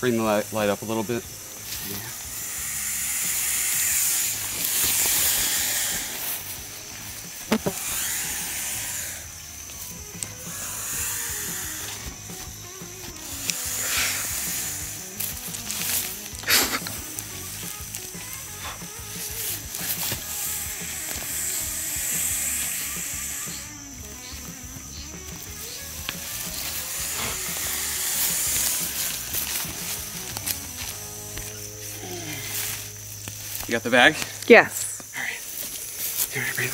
bring the light, light up a little bit. You got the bag? Yes. All right.